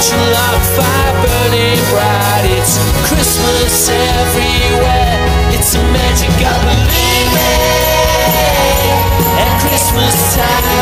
July fire burning bright. It's Christmas everywhere. It's a magic I believe in at Christmas time.